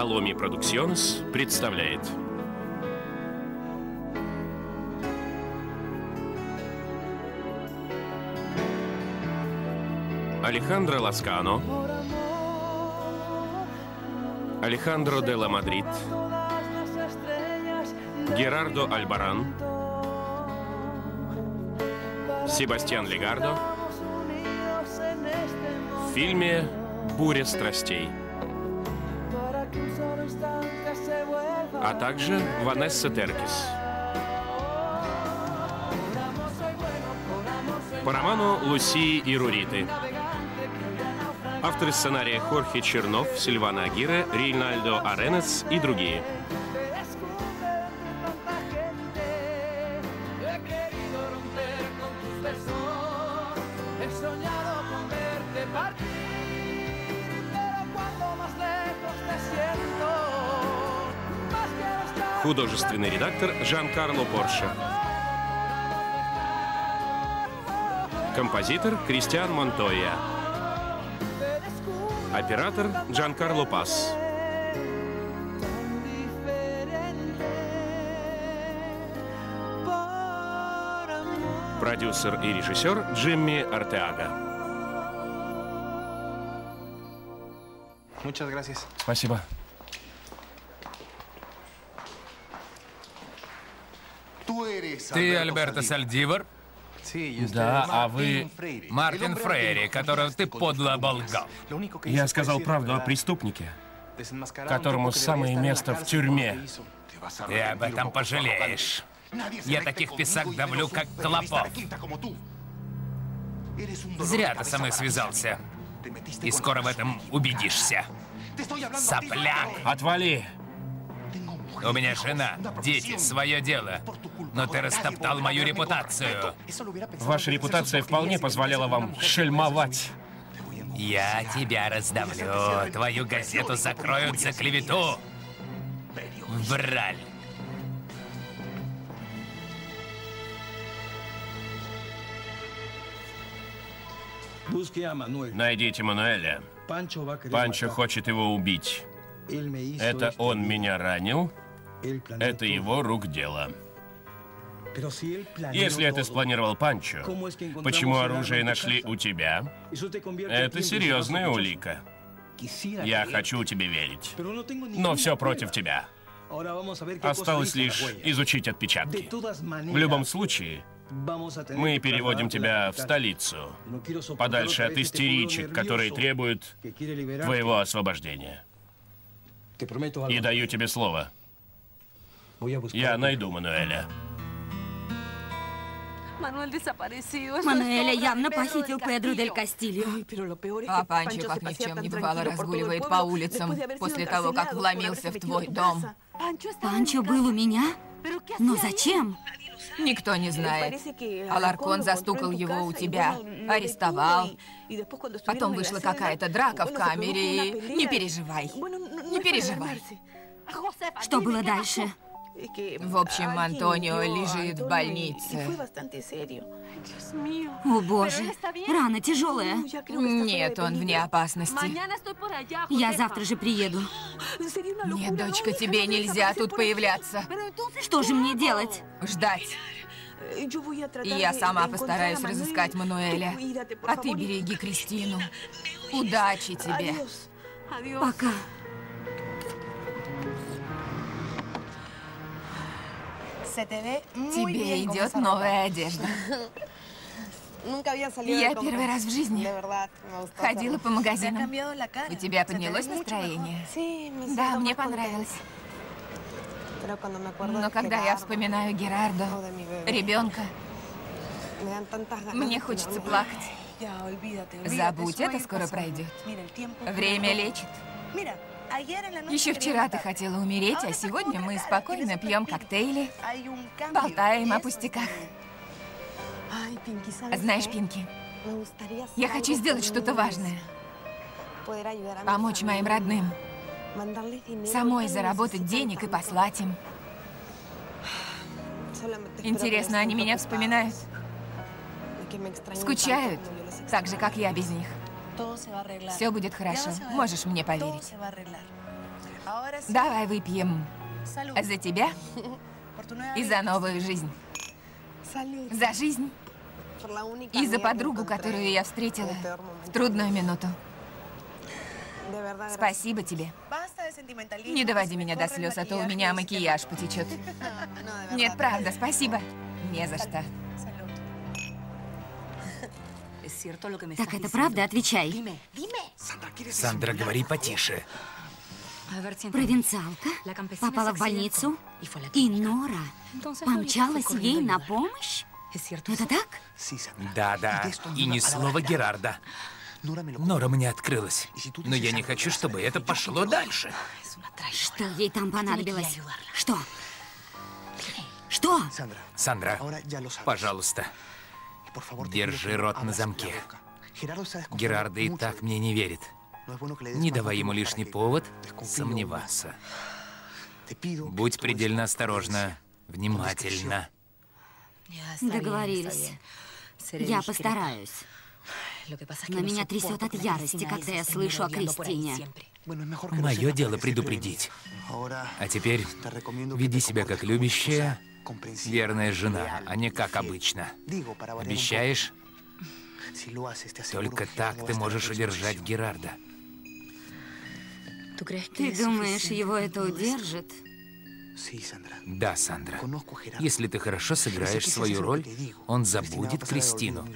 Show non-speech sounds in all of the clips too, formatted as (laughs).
Alomi Producciones представляет. Алехандро Ласкано. Алехандро де ла Мадрид. Герардо Альбаран. Себастьян Легардо. В фильме «Буря страстей». А также Ванесса Теркис. По роману Лусии и Руриты. Авторы сценария Хорхе Чернов, Сильвана Агира, Рейнальдо Аренес и другие. Художественный редактор Жан-Карло Порше. Композитор Кристиан Монтойя. Оператор Джан-Карло Пас. Продюсер и режиссер Джимми Артеага. Muchas gracias. Спасибо. Ты Альберто Сальдивар? Да, а вы... Мартин Фрейри, которого ты подло оболгал. Я сказал правду о преступнике, которому самое место в тюрьме. Ты об этом пожалеешь. Я таких писак давлю, как клопов. Зря ты со мной связался. И скоро в этом убедишься. Сопляк! Отвали! У меня жена, дети, свое дело. Но ты растоптал мою репутацию. Ваша репутация вполне позволяла вам шельмовать. Я тебя раздавлю. Твою газету закроют за клевету. Враль. Найдите Мануэля. Панчо хочет его убить. Это он меня ранил. Это его рук дело. Если это спланировал Панчо, почему оружие нашли у тебя? Это серьезная улика. Я хочу тебе верить. Но все против тебя. Осталось лишь изучить отпечатки. В любом случае, мы переводим тебя в столицу, подальше от истеричек, которые требуют твоего освобождения. И даю тебе слово. Я найду Мануэля. Мануэля явно похитил Педро дель Кастильо. А Панчо, как ни в чем не бывало, разгуливает по улицам после того, как вломился в твой дом. Панчо был у меня? Но зачем? Никто не знает. Аларкон застукал его у тебя, арестовал. Потом вышла какая-то драка в камере, не переживай. Не переживай. Что было дальше? В общем, Антонио лежит в больнице. О боже, рана тяжелая. Нет, он вне опасности. Я завтра же приеду. Нет, дочка, тебе нельзя тут появляться. Что же мне делать? Ждать. Я сама постараюсь разыскать Мануэля. А ты береги Кристину. Удачи тебе. Пока. Тебе идет новая одежда. (laughs) Я первый раз в жизни ходила по магазинам. У тебя поднялось настроение? Да, мне понравилось. Но когда я вспоминаю Герардо, ребенка, мне хочется плакать. Забудь, это скоро пройдет. Время лечит. Еще вчера ты хотела умереть, а сегодня мы спокойно пьем коктейли, болтаем о пустяках. Знаешь, Пинки, я хочу сделать что-то важное. Помочь моим родным. Самой заработать денег и послать им. Интересно, они меня вспоминают? Скучают, так же, как я без них. Все будет хорошо, можешь мне поверить. Давай выпьем за тебя (laughs) и за новую жизнь. За жизнь и за подругу, которую я встретила в трудную минуту. Спасибо тебе. Не доводи меня до слез, а то у меня макияж потечет. (laughs) Нет, правда, спасибо. Не за что. Так это правда? Отвечай. Сандра, говори потише. Провинциалка попала в больницу, и Нора помчалась ей на помощь? Это так? Да, да. И ни слова Герарда. Нора мне открылась. Но я не хочу, чтобы это пошло дальше. Что ей там понадобилось? Что? Что? Сандра, пожалуйста, держи рот на замке. Герарда и так мне не верит. Не давай ему лишний повод сомневаться. Будь предельно осторожна, внимательна. Договорились. Я постараюсь. Но меня трясет от ярости, когда я слышу о Кристине. Мое дело предупредить. А теперь веди себя как любящая, верная жена, а не как обычно. Обещаешь? Только так ты можешь удержать Герарда. Ты думаешь, его это удержит? Да, Сандра. Если ты хорошо сыграешь свою роль, он забудет Кристину.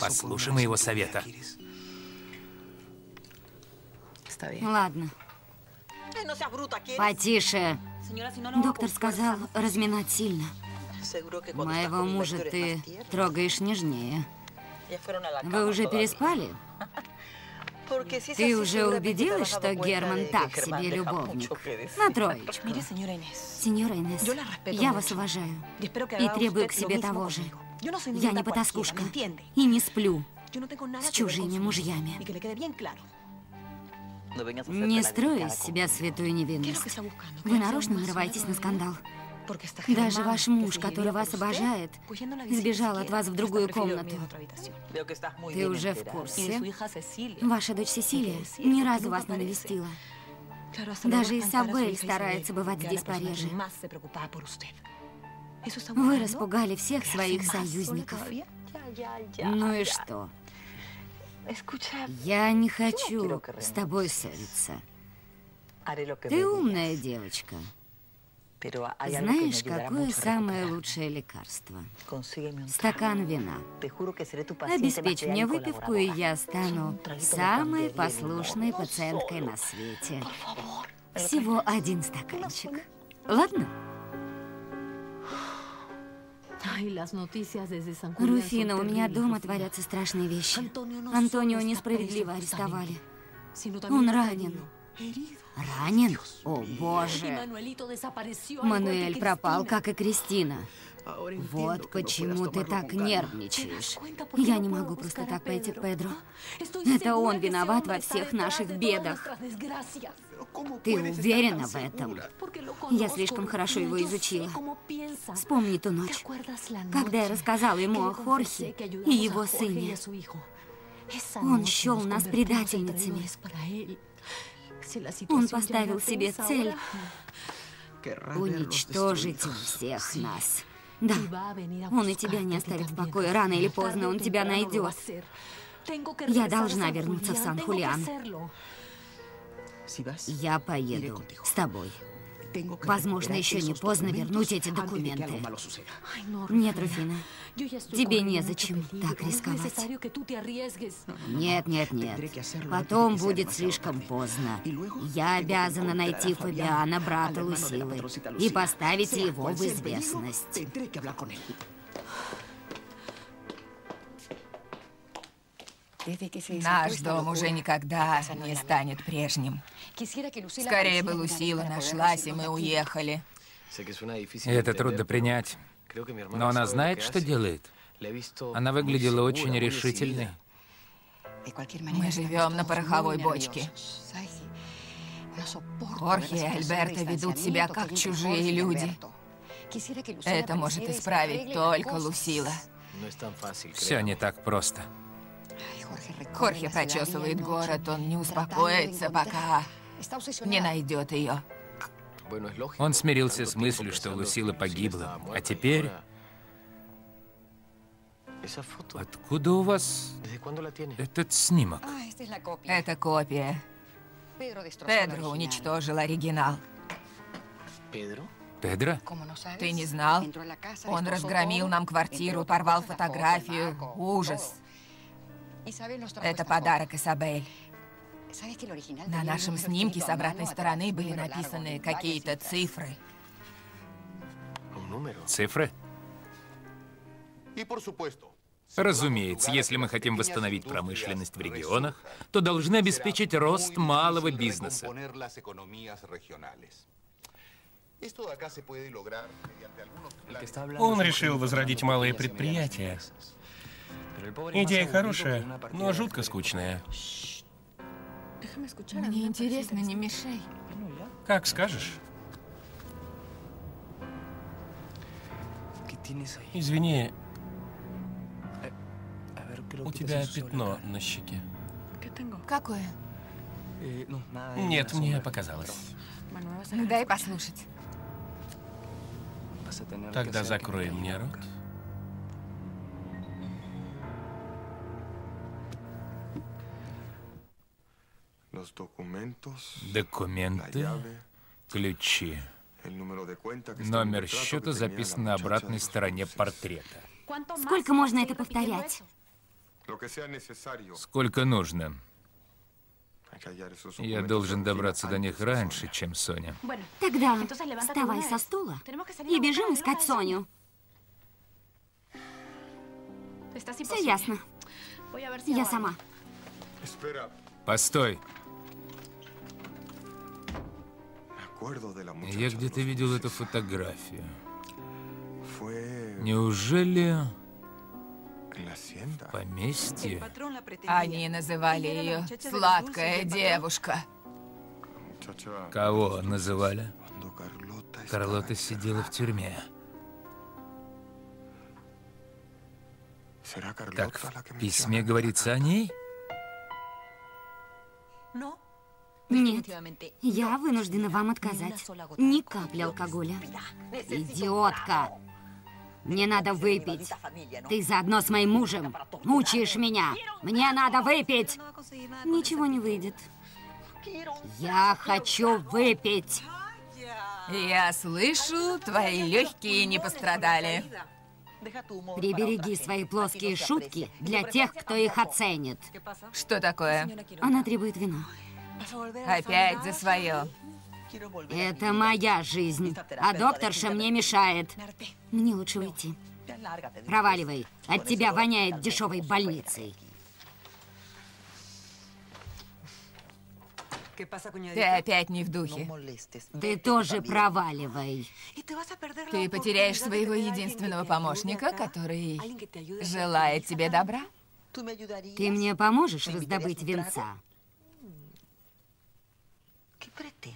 Послушай моего совета. Ладно. Потише. Доктор сказал разминать сильно. Моего мужа ты трогаешь нежнее. Вы уже переспали? (laughs) Ты уже убедилась, что Герман так себе любовник? На троечку. Сеньора Инесс, я вас уважаю и требую к себе того же. Я не потаскушка и не сплю с чужими мужьями. Не строй из себя святую невинность. Вы нарочно нарываетесь на скандал. Даже ваш муж, который вас обожает, сбежал от вас в другую комнату. Ты уже в курсе? Ваша дочь Сесилия ни разу вас не навестила. Даже Изабель старается бывать здесь пореже. Вы распугали всех своих союзников. Ну и что? Я не хочу с тобой ссориться. Ты умная девочка. Знаешь, какое самое лучшее лекарство? Стакан вина. Обеспечь мне выпивку, и я стану самой послушной пациенткой на свете. Всего один стаканчик. Ладно? Руфина, у меня дома творятся страшные вещи. Антонио несправедливо арестовали. Он ранен. Ранен? О, боже. Мануэль пропал, как и Кристина. Вот почему ты так нервничаешь. Я не могу просто так пойти к Педро. Это он виноват во всех наших бедах. Ты уверена в этом? Я слишком хорошо его изучила. Вспомни ту ночь, когда я рассказала ему о Хорхе и его сыне. Он счел нас предательницами. Он поставил себе цель уничтожить всех нас. Да, он и тебя не оставит в покое. Рано или поздно он тебя найдет. Я должна вернуться в Сан-Хулиан. Я поеду с тобой. Возможно, еще не поздно вернуть эти документы. Нет, Руфина, тебе незачем так рисковать. Нет, нет, нет. Потом будет слишком поздно. Я обязана найти Фабиана, брата Лусилы, и поставить его в известность. Наш дом уже никогда не станет прежним. Скорее бы Лусила нашлась, и мы уехали. Это трудно принять. Но она знает, что делает. Она выглядела очень решительной. Мы живем на пороховой бочке. Хорхе и Альберто ведут себя как чужие люди. Это может исправить только Лусила. Все не так просто. Хорхе прочесывает город, он не успокоится, пока не найдет ее. Он смирился с мыслью, что Лусила погибла. А теперь... Откуда у вас этот снимок? Это копия. Педро уничтожил оригинал. Педро? Ты не знал? Он разгромил нам квартиру, порвал фотографию. Ужас. Это подарок Исабель. На нашем снимке с обратной стороны были написаны какие-то цифры. Цифры? Разумеется, если мы хотим восстановить промышленность в регионах, то должны обеспечить рост малого бизнеса. Он решил возродить малые предприятия. Идея хорошая, но жутко скучная. Мне интересно, не мешай. Как скажешь. Извини, у тебя пятно на щеке. Какое? Нет, мне показалось. Ну, дай послушать. Тогда закрой мне рот. Документы, ключи. Номер счета записан на обратной стороне портрета. Сколько можно это повторять? Сколько нужно. Я должен добраться до них раньше, чем Соня. Тогда вставай со стула и бежим искать Соню. Все ясно. Я сама. Постой. Я где-то видел эту фотографию. Неужели в поместье? Они называли ее «сладкая девушка». Кого называли? Карлота сидела в тюрьме. Так в письме говорится о ней? Нет, я вынуждена вам отказать. Ни капли алкоголя. Идиотка! Мне надо выпить. Ты заодно с моим мужем мучаешь меня. Мне надо выпить. Ничего не выйдет. Я хочу выпить. Я слышу, твои легкие не пострадали. Прибереги свои плоские шутки для тех, кто их оценит. Что такое? Она требует вина. Опять за свое. Это моя жизнь, а докторша мне мешает. Мне лучше уйти. Проваливай. От тебя воняет дешевой больницей. Ты опять не в духе. Ты тоже проваливай. Ты потеряешь своего единственного помощника, который желает тебе добра. Ты мне поможешь раздобыть венца?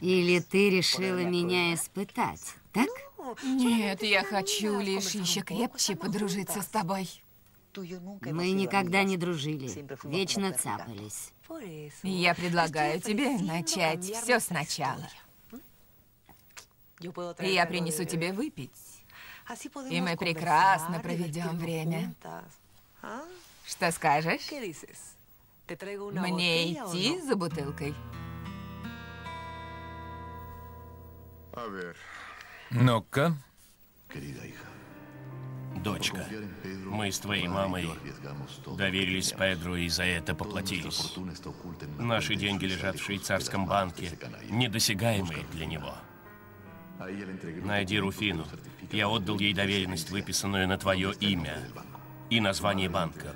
Или ты решила меня испытать, так? Нет, я хочу лишь еще крепче подружиться с тобой. Мы никогда не дружили, вечно цапались. Я предлагаю тебе начать все сначала. Я принесу тебе выпить, и мы прекрасно проведем время. Что скажешь? Мне идти за бутылкой? Ну-ка. Дочка, мы с твоей мамой доверились Педру и за это поплатились. Наши деньги лежат в швейцарском банке, недосягаемые для него. Найди Руфину. Я отдал ей доверенность, выписанную на твое имя и название банка.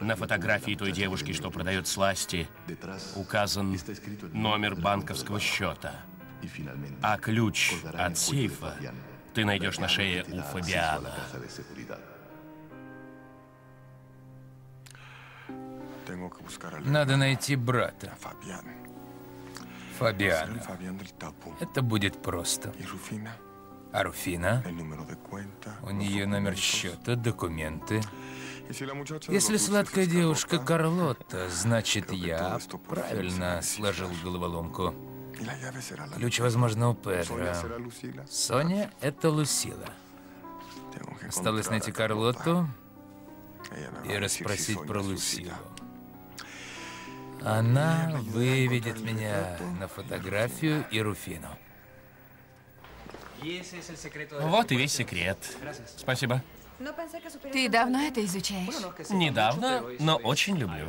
На фотографии той девушки, что продает сласти, указан номер банковского счета. А ключ от сейфа ты найдешь на шее у Фабиана. Надо найти брата. Фабиана. Это будет просто. А Руфина? У нее номер счета, документы. Если сладкая девушка Карлотта, значит, я правильно сложил головоломку. Ключ, возможно, у Педро. Соня — это Лусила. Осталось найти Карлотту и расспросить про Лусилу. Она выведет меня на фотографию и Руфину. Вот и весь секрет. Спасибо. Ты давно это изучаешь? Недавно, но очень люблю.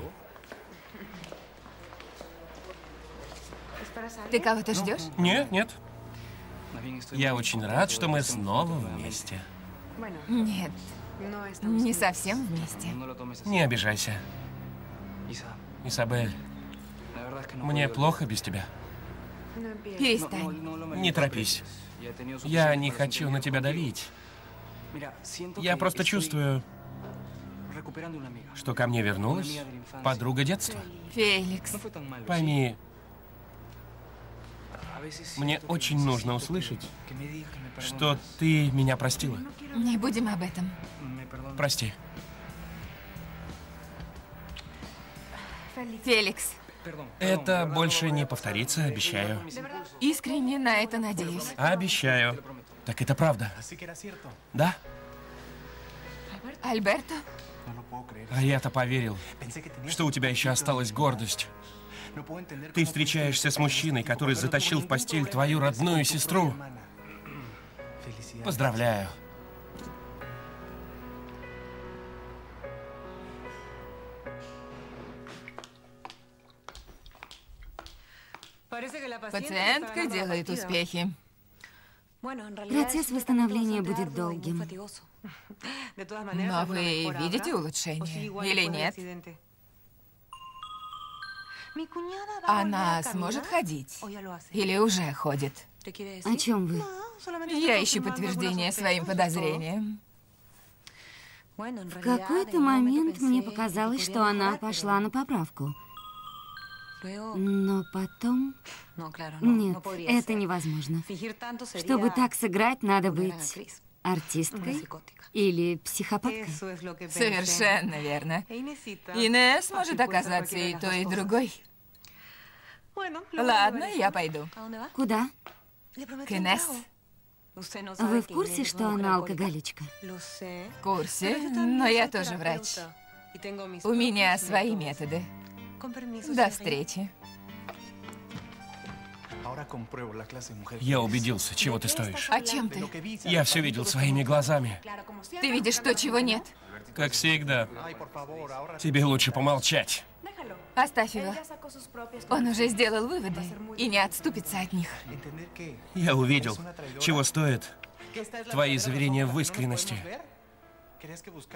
Ты кого-то ждешь? Нет, нет. Я очень рад, что мы снова вместе. Нет, не совсем вместе. Не обижайся. Isabel, мне плохо без тебя. Перестань. Не торопись. Я не хочу на тебя давить. Я просто чувствую, что ко мне вернулась подруга детства. Феликс. Пойми, мне очень нужно услышать, что ты меня простила. Не будем об этом. Прости. Феликс, Это больше не повторится, обещаю. искренне на это надеюсь. Обещаю. Так это правда. Да? Альберто? А я-то поверил, что у тебя еще осталась гордость. Ты встречаешься с мужчиной, который затащил в постель твою родную сестру. Поздравляю. Пациентка делает успехи. Процесс восстановления будет долгим. Но вы видите улучшение или нет? Она сможет ходить? Или уже ходит? О чем вы? Я ищу подтверждение своим подозрениям. В какой-то момент мне показалось, что она пошла на поправку. Но потом... Нет, это невозможно. Чтобы так сыграть, надо быть артисткой или психопаткой. Совершенно верно. Инесс может оказаться и той, и другой. Ладно, я пойду. Куда? К Инесс. Вы в курсе, что она алкоголичка? В курсе, но я тоже врач. У меня свои методы. До встречи. Я убедился, чего ты стоишь. О чем ты? Я все видел своими глазами. Ты видишь то, чего нет. Как всегда. Тебе лучше помолчать. Оставь его. Он уже сделал выводы и не отступится от них. Я увидел, чего стоят твои заверения в искренности.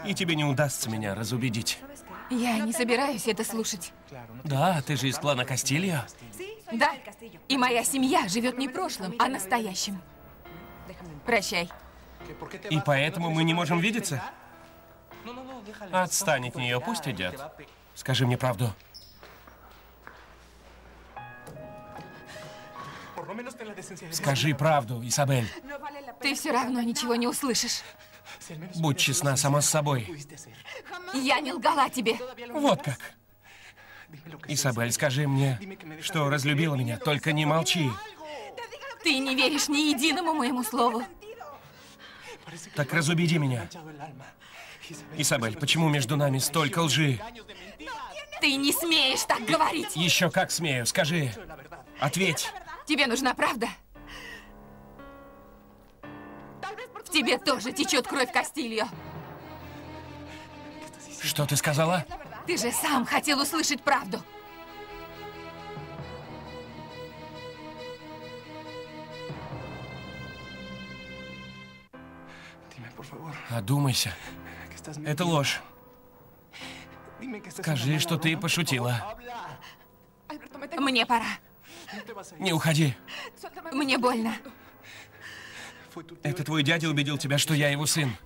И тебе не удастся меня разубедить. Я не собираюсь это слушать. Да, ты же из клана Кастильо. Да, и моя семья живет не прошлым, а настоящим. Прощай. И поэтому мы не можем видеться? Отстань от нее, пусть идет. Скажи мне правду. Скажи правду, Исабель. Ты все равно ничего не услышишь. Будь честна сама с собой. Я не лгала тебе. Вот как. Исабель, скажи мне, что разлюбила меня, только не молчи. Ты не веришь ни единому моему слову. Так разубеди меня. Исабель, почему между нами столько лжи? Ты не смеешь так говорить. Еще как смею, скажи. Ответь. Тебе нужна правда. В тебе тоже течет кровь Кастильо. Что ты сказала? Ты же сам хотел услышать правду. Одумайся. Это ложь. Скажи, что ты пошутила. Мне пора. Не уходи. Мне больно. Это твой дядя убедил тебя, что я его сын.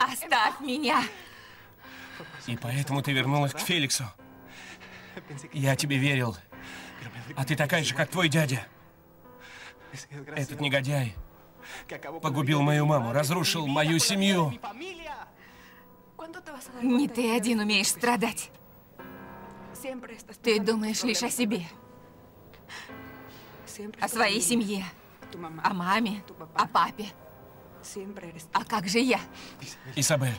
Оставь меня. И поэтому ты вернулась к Феликсу. Я тебе верил. А ты такая же, как твой дядя. Этот негодяй погубил мою маму, разрушил мою семью. Не ты один умеешь страдать. Ты думаешь лишь о себе. о своей семье, о маме, о папе. А как же я? Изабель.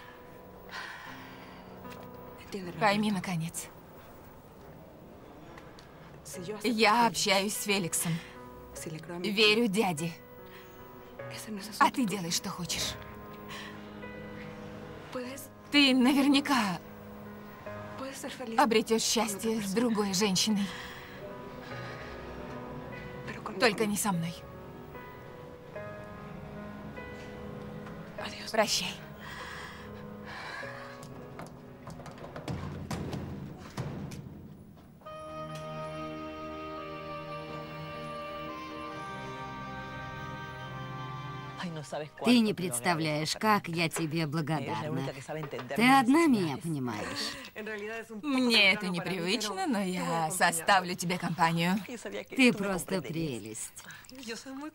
Пойми, наконец. Я общаюсь с Феликсом. Верю дяде. А ты делай, что хочешь. Ты наверняка обретешь счастье с другой женщиной. Только не со мной. Прощай. Ты не представляешь, как я тебе благодарна. Ты одна меня понимаешь. (laughs) Мне это непривычно, но я составлю тебе компанию. (laughs) Ты просто прелесть.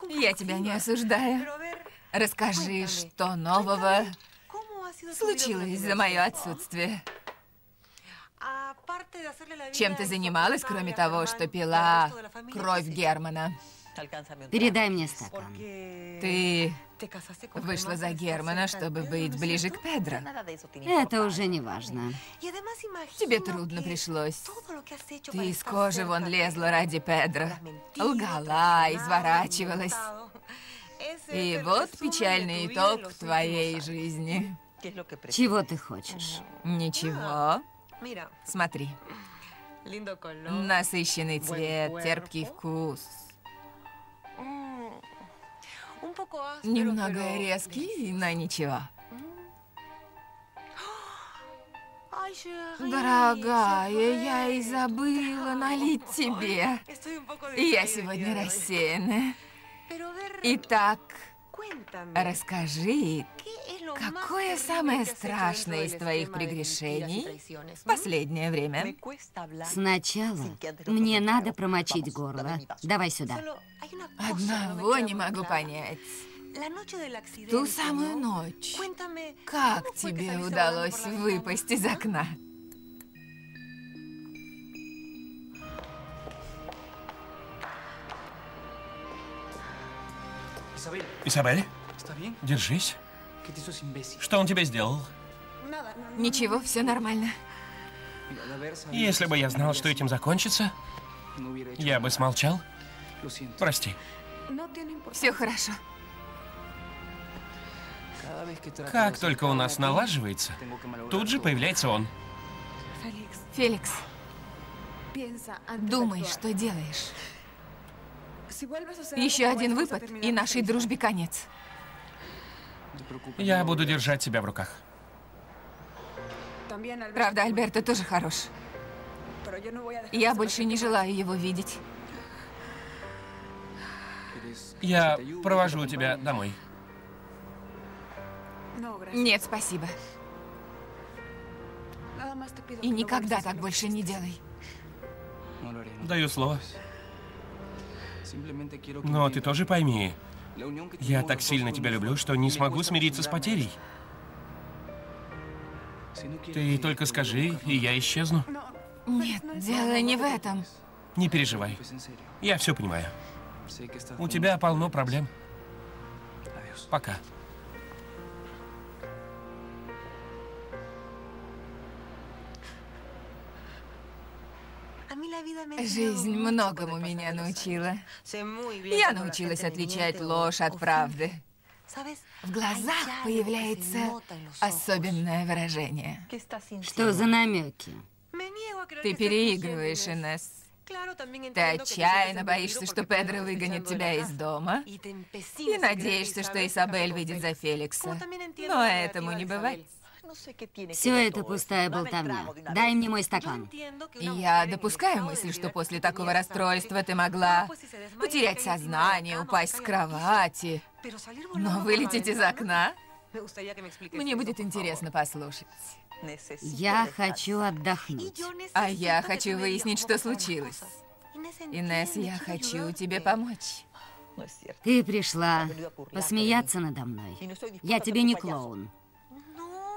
Я тебя не осуждаю. Расскажи, что нового случилось за мое отсутствие. Чем ты занималась, кроме того, что пила кровь Германа? Передай мне стакан. Ты вышла за Германа, чтобы быть ближе к Педро. Это уже не важно. Тебе трудно пришлось. Ты из кожи вон лезла ради Педро. Лгала, изворачивалась. И вот печальный итог твоей жизни. Чего ты хочешь? Ничего. Смотри. Насыщенный цвет, терпкий вкус. Немного резкий, но ничего. Дорогая, я и забыла налить тебе. Я сегодня рассеянная. Итак, расскажи, какое самое страшное из твоих прегрешений в последнее время? Сначала мне надо промочить горло. Давай сюда. Одного не могу понять. Ту самую ночь. Как тебе удалось выпасть из окна? Изабель, держись. Что он тебе сделал? Ничего, все нормально. Если бы я знал, что этим закончится, я бы смолчал. Прости. Все хорошо. Как только у нас налаживается, тут же появляется он. Феликс, думай, что делаешь. Еще один выпад, и нашей дружбе конец. Я буду держать себя в руках. Правда, Альберто тоже хорош. Я больше не желаю его видеть. Я провожу тебя домой. Нет, спасибо. И никогда так больше не делай. Даю слово. Но ты тоже пойми, я так сильно тебя люблю, что не смогу смириться с потерей. Ты только скажи, и я исчезну. Нет, дело не в этом. Не переживай. Я все понимаю. У тебя полно проблем. Пока. Жизнь многому меня научила. Я научилась отличать ложь от правды. В глазах появляется особенное выражение. Что за намеки? Ты переигрываешь, Инесс. Ты отчаянно боишься, что Педро выгонит тебя из дома, и надеешься, что Изабель выйдет за Феликса. Но этому не бывать. Все это пустая болтовня. Дай мне мой стакан. Я допускаю мысль, что после такого расстройства ты могла потерять сознание, упасть с кровати. Но вылететь из окна? Мне будет интересно послушать. Я хочу отдохнуть. А я хочу выяснить, что случилось. Инесс, я хочу тебе помочь. Ты пришла посмеяться надо мной. Я тебе не клоун.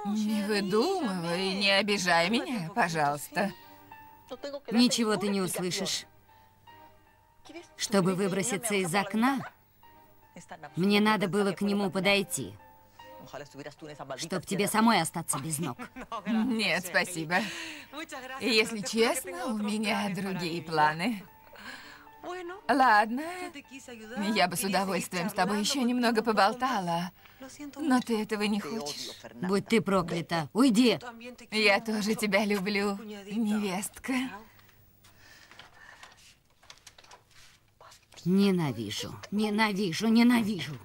Не выдумывай, не обижай меня, пожалуйста. Ничего ты не услышишь. Чтобы выброситься из окна, мне надо было к нему подойти. Чтоб тебе самой остаться без ног. Нет, спасибо. Если честно, у меня другие планы. Ладно, я бы с удовольствием с тобой еще немного поболтала, но ты этого не хочешь. Будь ты проклята, уйди. Я тоже тебя люблю, невестка. Ненавижу, ненавижу, ненавижу.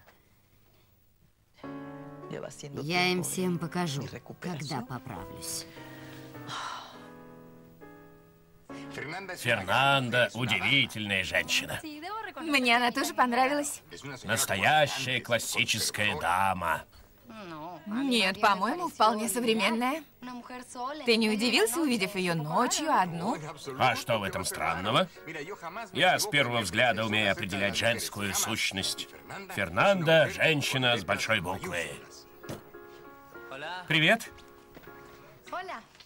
Я им всем покажу, когда поправлюсь. Фернанда – удивительная женщина. Мне она тоже понравилась. Настоящая классическая дама. Нет, по-моему, вполне современная. Ты не удивился, увидев ее ночью одну? А что в этом странного? Я с первого взгляда умею определять женскую сущность. Фернанда – женщина с большой буквы. Привет.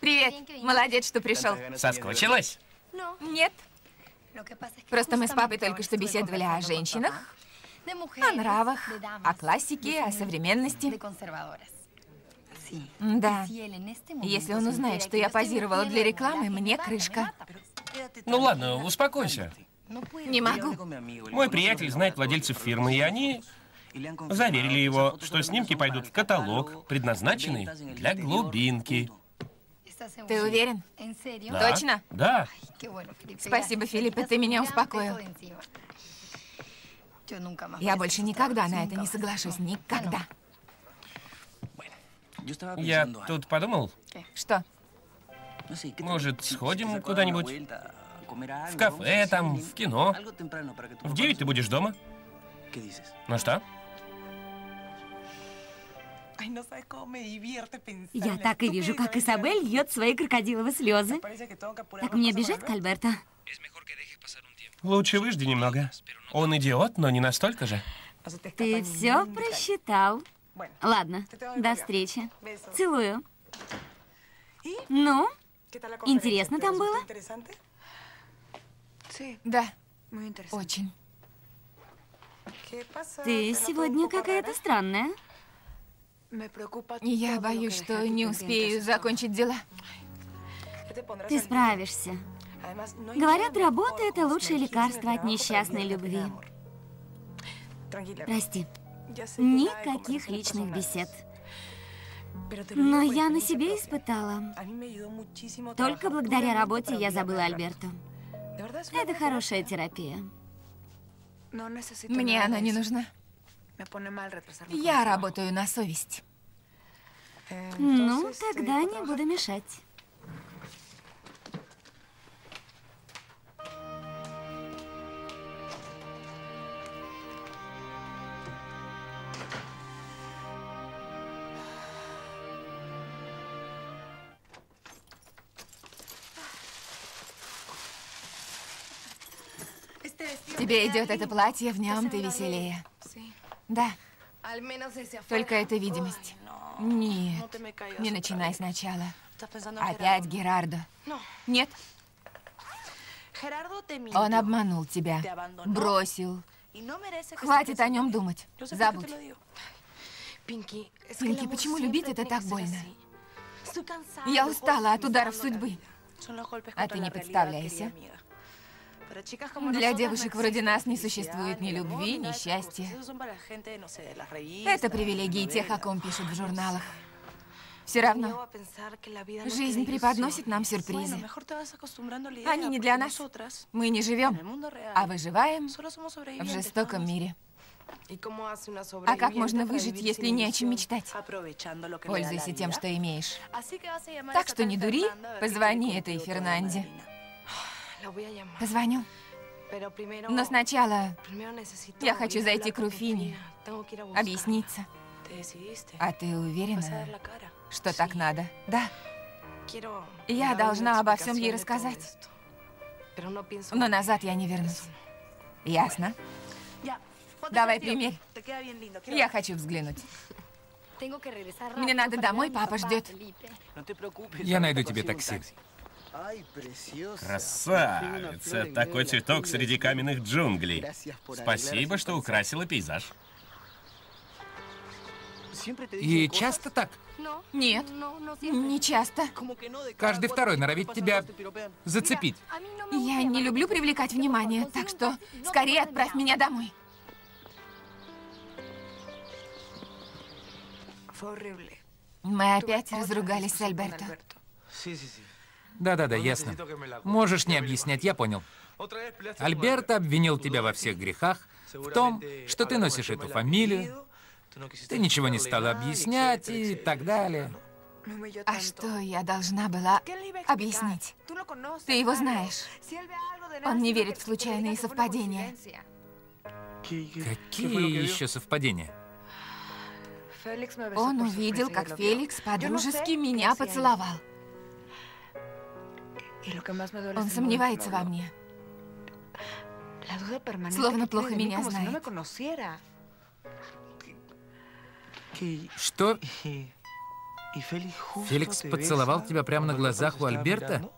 Привет. Молодец, что пришел. Соскучилась? Нет. Просто мы с папой только что беседовали о женщинах, о нравах, о классике, о современности. Да. Если он узнает, что я позировала для рекламы, мне крышка. Ну ладно, успокойся. Не могу. Мой приятель знает владельцев фирмы, и они заверили его, что снимки пойдут в каталог, предназначенный для глубинки. Ты уверен? Да. Точно? Да. Спасибо, Филиппа, ты меня успокоил. Я больше никогда на это не соглашусь. Никогда. Я тут подумал, Что? может, сходим куда-нибудь? В кафе, там, в кино. В девять ты будешь дома? Ну что? Я так и вижу, как Изабель льет свои крокодиловые слезы. Так мне бежать к Альберто? Лучше выжди немного. Он идиот, но не настолько же. Ты все просчитал. Ладно, до встречи. Целую. Ну, интересно там было? Да, очень. Ты сегодня какая-то странная. Я боюсь, что не успею закончить дела. Ты справишься. Говорят, работа — это лучшее лекарство от несчастной любви. Прости. Никаких личных бесед. Но я на себе испытала. Только благодаря работе я забыла Альберту. Это хорошая терапия. Мне она не нужна. Я работаю на совесть. Ну, тогда не буду мешать. Тебе идет это платье, в нем ты веселее. Да. Только это видимость. Нет, не начинай сначала. Опять Герардо. Нет, он обманул тебя, бросил. Хватит о нем думать. Забудь. Пинки, почему любить это так больно? Я устала от ударов судьбы. А ты не представляешься. Для девушек вроде нас не существует ни любви, ни счастья. Это привилегии тех, о ком пишут в журналах. Все равно, жизнь преподносит нам сюрпризы. Они не для нас. Мы не живем, а выживаем в жестоком мире. А как можно выжить, если не о чем мечтать? Пользуйся тем, что имеешь. Так что не дури, позвони этой Фернанде. Позвоню. Но сначала я хочу зайти к Руфине, объясниться. А ты уверена, что так надо? Да. Я должна обо всем ей рассказать. Но назад я не вернусь. Ясно? Давай примерь. Я хочу взглянуть. Мне надо домой, папа ждет. Я найду тебе такси. Красавица! Такой цветок среди каменных джунглей. Спасибо, что украсила пейзаж. И часто так? Нет, не часто. Каждый второй норовит тебя зацепить. Я не люблю привлекать внимание, так что скорее отправь меня домой. Мы опять разругались с Альберто. Да-да-да, ясно. Можешь не объяснять, я понял. Альберто обвинил тебя во всех грехах, в том, что ты носишь эту фамилию, ты ничего не стала объяснять и так далее. А что я должна была объяснить? Ты его знаешь. Он не верит в случайные совпадения. Какие еще совпадения? Он увидел, как Феликс подружески меня поцеловал. Он сомневается во мне. Словно плохо меня знает. Что? Феликс поцеловал тебя прямо на глазах у Альберта?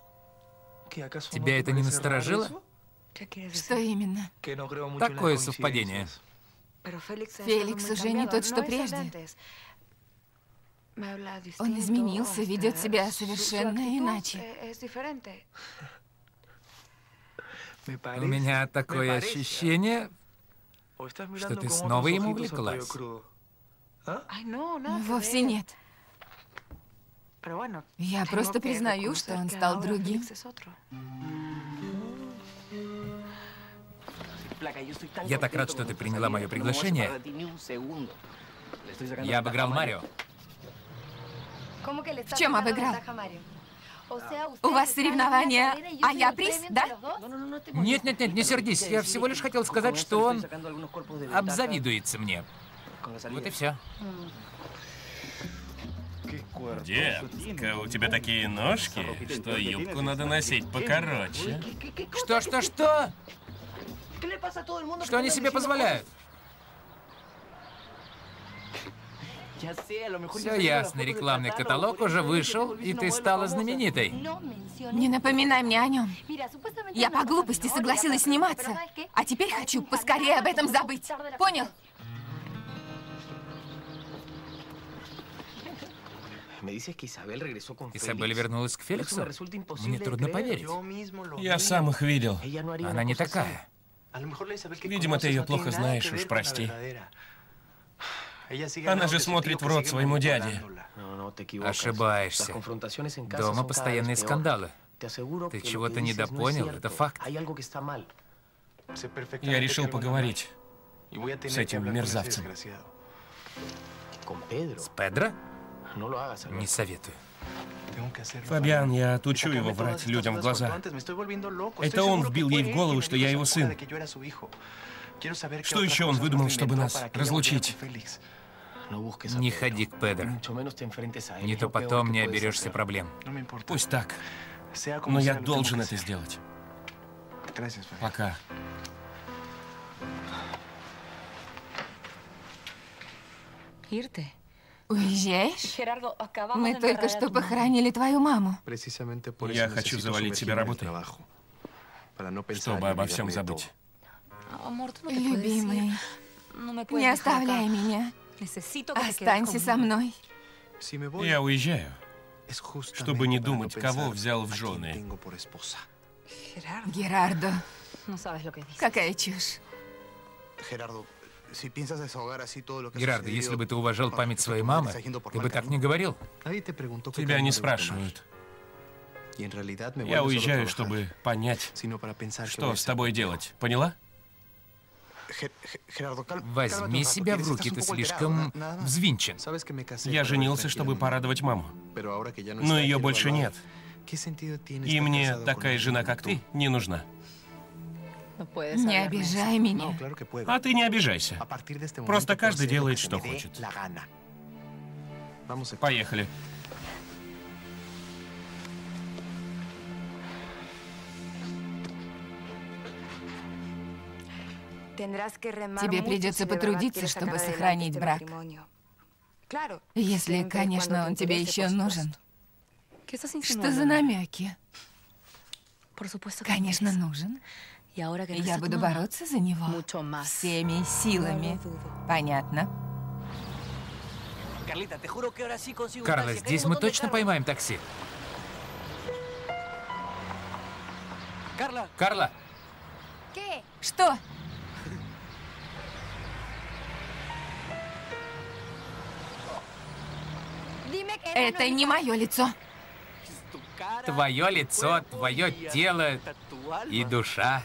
Тебя это не насторожило? Что именно? Такое совпадение. Феликс уже не тот, что прежде. Он изменился, ведет себя совершенно иначе. У меня такое ощущение, что ты снова ему увлеклась. Вовсе нет. Я просто признаю, что он стал другим. Я так рад, что ты приняла мое приглашение. Я обыграл Марио. В чем обыграл? У вас соревнования, а я приз, да? Нет, нет, нет, не сердись. Я всего лишь хотел сказать, что он обзавидуется мне. Вот и все. Детка, у тебя такие ножки, что юбку надо носить покороче. Что, что, что? Что они себе позволяют? Все ясно, рекламный каталог уже вышел, и ты стала знаменитой. Не напоминай мне о нем. Я по глупости согласилась сниматься, а теперь хочу поскорее об этом забыть. Понял? Изабель вернулась к Феликсу? Мне трудно поверить. Я сам их видел. Она не такая. Видимо, ты ее плохо знаешь, уж прости. Она же смотрит в рот своему дяде. Ошибаешься. Дома постоянные скандалы. Ты чего-то недопонял, это факт. Я решил поговорить с этим мерзавцем. С Педро? Не советую. Фабиан, я отучу его врать людям в глаза. Это он вбил ей в голову, что я его сын. Что еще он выдумал, чтобы нас разлучить? Не ходи к Педро. Не то потом не оберешься проблем. Пусть так. Но я должен это сделать. Пока. Ирте? Уезжаешь? Мы только что похоронили твою маму. Я хочу завалить себя работой, чтобы обо всем забыть. Любимый, не оставляй меня. Останься со мной. Я уезжаю, чтобы не думать, кого взял в жены. Герардо, какая чушь. Герардо, если бы ты уважал память своей мамы, ты бы так не говорил. Тебя не спрашивают. Я уезжаю, чтобы понять, что с тобой делать. Поняла? Возьми себя в руки, ты слишком взвинчен. Я женился, чтобы порадовать маму. Но ее больше нет. И мне такая жена, как ты, не нужна. Не обижай меня. А ты не обижайся. Просто каждый делает, что хочет. Поехали. Тебе придется потрудиться, чтобы сохранить брак. Если, конечно, он тебе еще нужен. Что за намеки? Конечно, нужен. Я буду бороться за него всеми силами. Понятно. Карла, здесь мы точно поймаем такси. Карла! Что? Это не мое лицо. Твое лицо, твое тело и душа.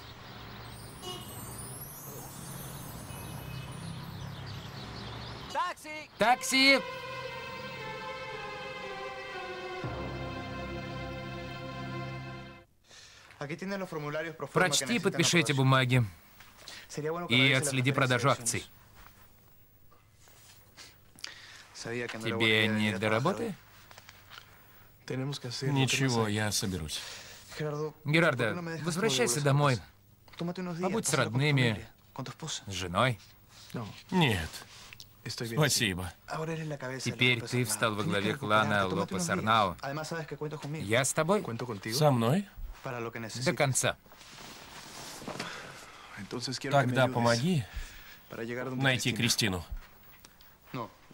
Такси! Прочти и подпиши эти бумаги. И отследи продажу акций. Тебе не до работы? Ничего, я соберусь. Герардо, возвращайся домой. Побудь с родными, с женой. Нет. Спасибо. Теперь ты встал во главе клана Лопес Арнау. Я с тобой? Со мной? До конца. Тогда помоги найти Кристину.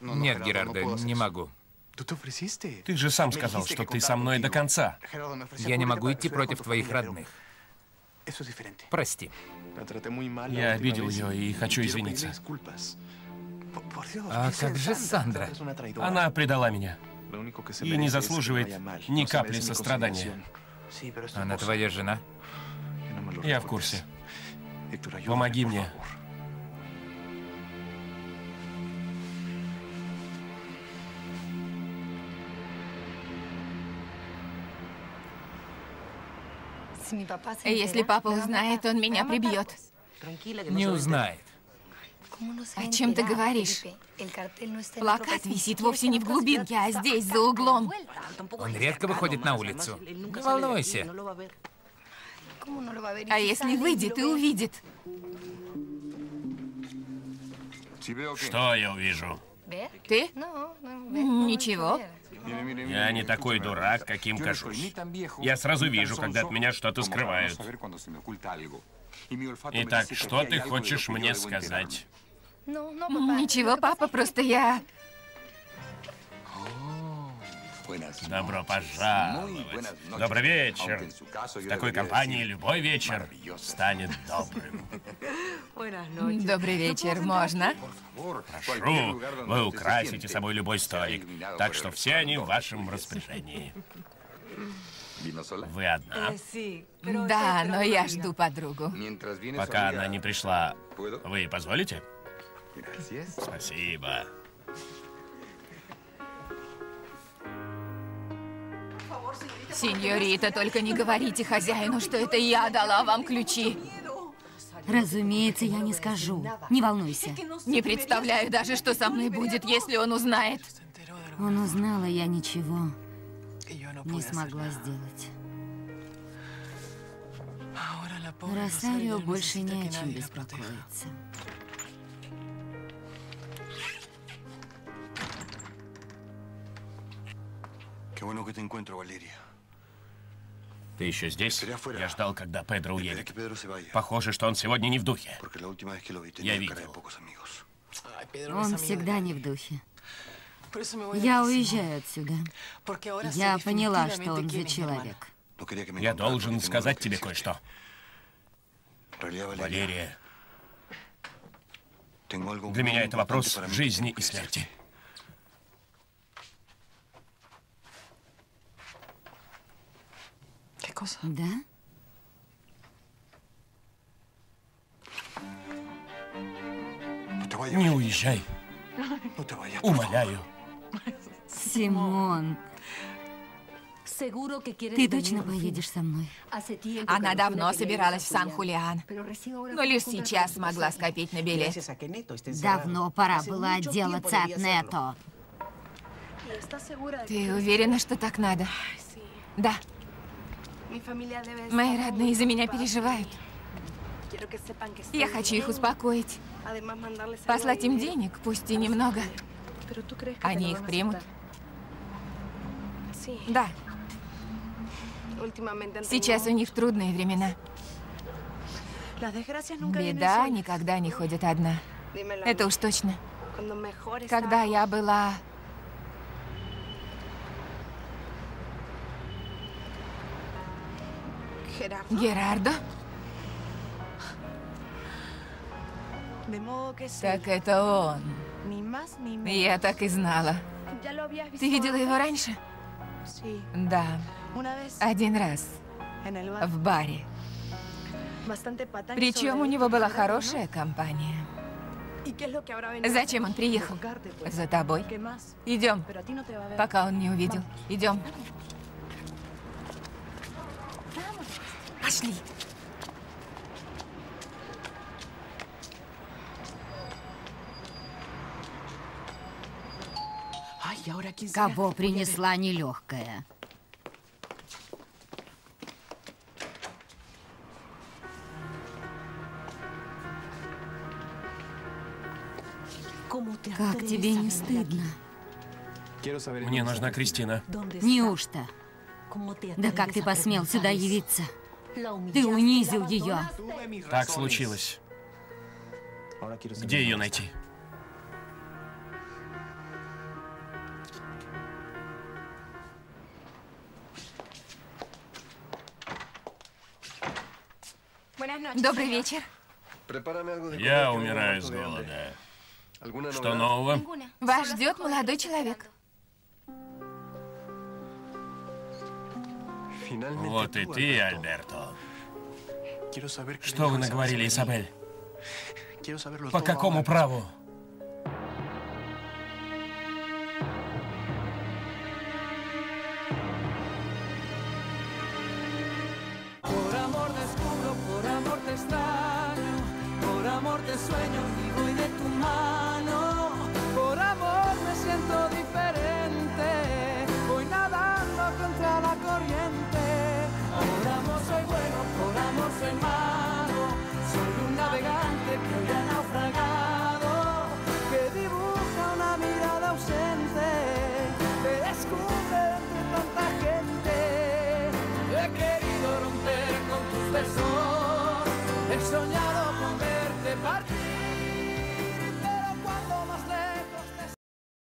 Нет, Герардо, не могу. Ты же сам сказал, что ты со мной до конца. Я не могу идти против твоих родных. Прости. Я обидел ее и хочу извиниться. А как же Сандра? Она предала меня. И не заслуживает ни капли сострадания. Она твоя жена? Я в курсе. Помоги мне. Если папа узнает, он меня прибьет. Не узнает. О чем ты говоришь? Плакат висит вовсе не в глубинке, а здесь, за углом. Он редко выходит на улицу. Не волнуйся. А если выйдет и увидит? Что я увижу? Ты? Ничего. Я не такой дурак, каким кажусь. Я сразу вижу, когда от меня что-то скрывают. Итак, что ты хочешь мне сказать? Ничего, папа, просто я... Добро пожаловать. Добрый вечер. В такой компании любой вечер станет добрым. (laughs) Добрый вечер, можно? Прошу, вы украсите собой любой столик, так что все они в вашем распоряжении. Вы одна? Да, но я жду подругу. Пока она не пришла, вы позволите? Спасибо. Сеньорита, только не говорите хозяину, что это я дала вам ключи. Разумеется, я не скажу. Не волнуйся. Не представляю даже, что со мной будет, если он узнает. Он узнал, а я ничего не смогла сделать. Росарио больше не о чем беспокоиться. Ты еще здесь? Я ждал, когда Педро уедет. Похоже, что он сегодня не в духе. Я видел. Он всегда не в духе. Я уезжаю отсюда. Я поняла, что он за человек. Я должен сказать тебе кое-что. Валерия, для меня это вопрос жизни и смерти. Да? Не уезжай. Умоляю. Симон, ты точно поедешь со мной? Она давно собиралась в Сан-Хулиан, но лишь сейчас смогла скопить на билет. Давно пора было отделаться от Нето. Ты уверена, что так надо? Да. Мои родные за меня переживают. Я хочу их успокоить. Послать им денег, пусть и немного. Они их примут? Да. Сейчас у них трудные времена. Беда никогда не ходит одна. Это уж точно. Когда я была... Герардо? Так это он. Я так и знала. Ты видела его раньше? Да. Один раз. В баре. Причем у него была хорошая компания. Зачем он приехал? За тобой. Идем. Пока он не увидел. Идем. Пошли. Кого принесла нелегкая? Как тебе не стыдно? Мне нужна Кристина. Неужто? Да как ты посмел сюда явиться? Ты унизил ее. Так случилось. Где ее найти? Добрый вечер. Я умираю с голода. Что нового? Вас ждет молодой человек. Вот и ты, Альберто. Что вы наговорили, Изабель? По какому праву?